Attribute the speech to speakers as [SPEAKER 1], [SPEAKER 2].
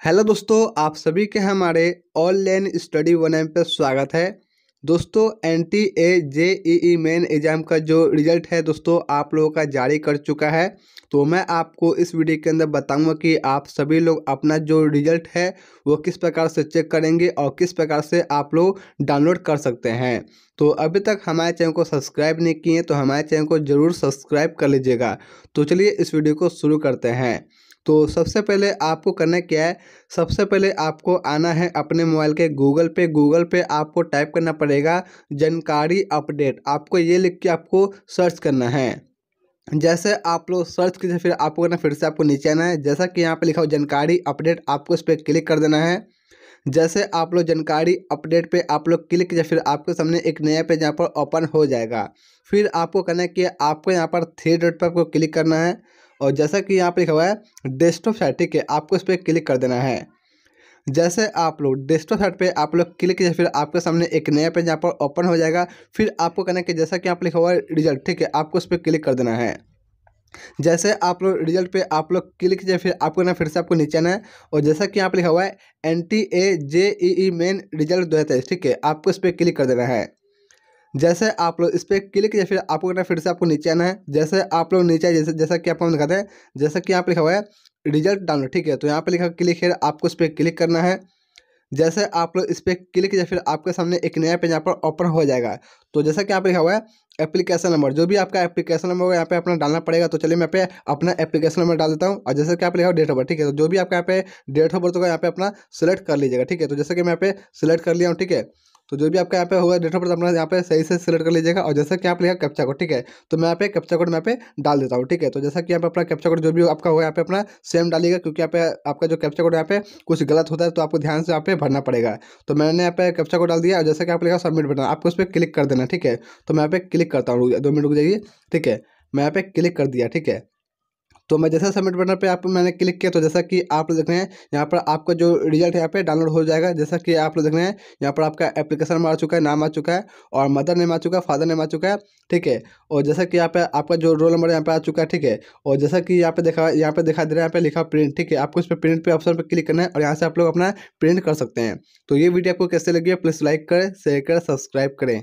[SPEAKER 1] Hello दोस्तों, आप सभी के हमारे ऑनलाइन स्टडी वन एम पे स्वागत है। दोस्तों N T A J E E main exam का जो रिज़ल्ट है दोस्तों, आप लोगों का जारी कर चुका है। तो मैं आपको इस वीडियो के अंदर बताऊँगा कि आप सभी लोग अपना जो रिज़ल्ट है, वो किस प्रकार से चेक करेंगे और किस प्रकार से आप लोग डाउनलोड कर सकते हैं। तो अभी तक हमारे चैनल को सब्सक्राइब नहीं किए तो हमारे चैनल को ज़रूर सब्सक्राइब कर लीजिएगा। तो चलिए इस वीडियो को शुरू करते हैं। तो सबसे पहले आपको करना क्या है? सबसे पहले आपको आना है अपने मोबाइल के गूगल पे। गूगल पे आपको टाइप करना पड़ेगा, जानकारी अपडेट। आपको ये लिख के आपको सर्च करना है। जैसे आप लोग सर्च कीजिए, फिर आपको करना, फिर से आपको नीचे आना है। जैसा कि यहाँ पे लिखा हो, जानकारी अपडेट, आपको इस पर क्लिक कर देना है। जैसे आप लोग जानकारी अपडेट पे आप लोग क्लिक कीजिए, फिर आपके सामने एक नया पेज यहाँ पर ओपन हो जाएगा। फिर आपको करना है कि आपको यहाँ पर थ्री डॉट पर आपको क्लिक करना है। और जैसा कि यहाँ पर लिखा हुआ है डेस्कटॉप साइट ठीक है आपको इस पर क्लिक कर देना है। जैसे आप लोग डेस्कटॉप साइट पे आप लोग क्लिक कीजिए फिर आपके सामने एक नया पेज यहाँ पर ओपन हो जाएगा। फिर आपको कहना है कि जैसा कि यहाँ पर लिखा हुआ है रिज़ल्ट ठीक है, आपको उस पर क्लिक कर देना है। जैसे आप लोग रिज़ल्ट पे आप लोग क्लिक कीजिए फिर आपको ना फिर से आपको नीचे आना है। और जैसा कि यहाँ पर लिखा हुआ है N T A J E E main result दो हज़ार ठीक है, आपको इस पर क्लिक कर देना है। जैसे आप लोग इस पर क्लिक कीजिए, फिर आपको करना फिर से आपको नीचे आना है। जैसे आप लोग नीचे जैसे, जैसा कि आपको हम दिखाते हैं, जैसा कि यहाँ पर लिखा हुआ है रिज़ल्ट डाउनलोड ठीक है? तो यहाँ पर लिखा क्लिक है आपको इस पर क्लिक करना है। जैसे आप लोग इस पर क्लिक कीजिए, फिर आपके सामने एक नया पेज यहाँ पर ओपन हो जाएगा। तो जैसा कि यहाँ पर लिखा हुआ है एप्लीकेशन नंबर जो भी आपका एप्लीकेशन नंबर होगा, यहाँ पे अपना डालना पड़ेगा। तो चलिए मैं पे अपना एप्लीकेशन नंबर डाल देता हूँ। और जैसे कि आप लिखा डेट ऑफ़ बर्थ ठीक है? तो जो भी आपका यहाँ पे डेट ऑफ़ बर्थ होगा, यहाँ पे अपना सेलेक्ट कर लीजिएगा, ठीक है? तो जैसे कि मैं यहाँ पे सिलेक्ट कर लिया हूँ, ठीक है? तो जो भी आपका यहाँ पे होगा डेट ऑफ़ बर्थ अपना यहाँ पे सही से सिलेक्ट कर लीजिएगा और जैसा कि आप लिखा कैप्चा कोड ठीक है तो मैं यहाँ पे कैप्चा कोड मैं पे डाल देता हूँ ठीक है तो जैसा कि यहाँ पे अपना कैप्चा कोड जो भी आपका होगा यहाँ पे अपना सेम डालिएगा क्योंकि यहाँ पे आपका जो कैप्चा कोड यहाँ पे कुछ गलत होता है तो आपको ध्यान से यहाँ पे भरना पड़ेगा तो मैंने यहाँ पे कैप्चा कोड डाल दिया और जैसा कि आप लिखा सबमिट बटन आपको उस पर क्लिक कर देना ठीक है तो मैं यहाँ पे क्लिक करता हूँ दो मिनट रुक जाइए ठीक है मैं यहाँ पे क्लिक कर दिया ठीक है तो मैं जैसा सबमिट बटन पे आप, मैंने क्लिक किया तो जैसा कि आप लोग देख रहे हैं, यहाँ पर आपका जो रिज़ल्ट यहाँ पे डाउनलोड हो जाएगा। जैसा कि आप लोग देख रहे हैं, यहाँ पर आपका एप्लीकेशन आ चुका है, नाम आ चुका है, और मदर नेम आ चुका है फादर नेम आ चुका है, ठीक है? और जैसा कि यहाँ पे आपका जो रोल नंबर यहाँ पे आ चुका है, ठीक है? और जैसा कि यहाँ पे देखा, यहाँ पे दिखा दे रहा है, यहाँ पे लिखा प्रिंट ठीक है? आपको इस पर प्रिंट पे ऑप्शन पर क्लिक करना है, और यहाँ से आप लोग अपना प्रिंट कर सकते हैं। तो ये वीडियो आपको कैसे लगी है प्लीज़ लाइक करें शेयर करें सब्सक्राइब करें।